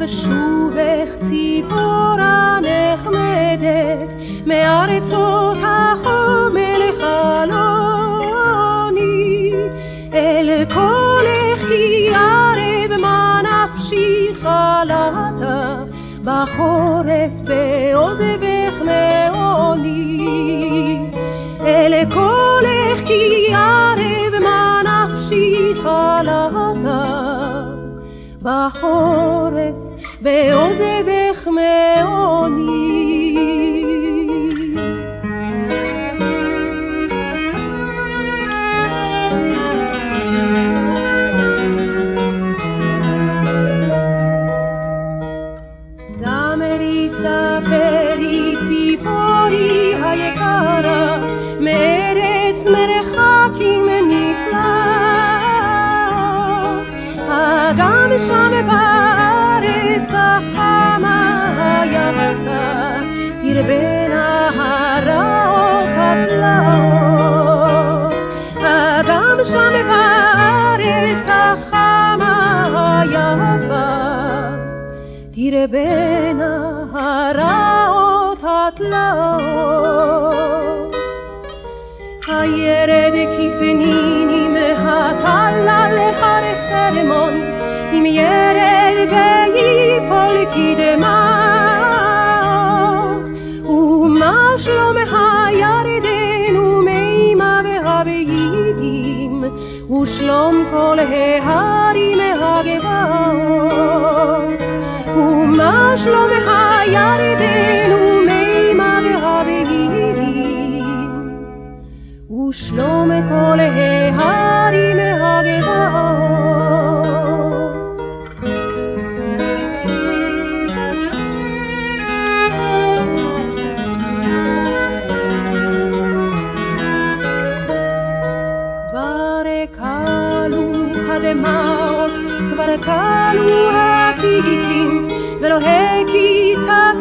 ושובך ציפורה נחמדת מארצות החומר חלוני. אל קולך כי ערב מה נפשי חלתה בחורף בעוזבך מעוני. אל קולך כי ערב מה נפשי חלתה בחורף בעוזבך מעוני. תרבנה הרעות התלאות הירד כפניני מהטלה להר חרמון אם ירד ויפול כדמעות ומה שלום הירדן ומימה והביידים ושלום כל ההרים הגבעות ומה שלום הירדן ומימה והביידים ושלום כל ההרים הגבעות הדמעות, כבר כלו הקיצים, ולא הקיצה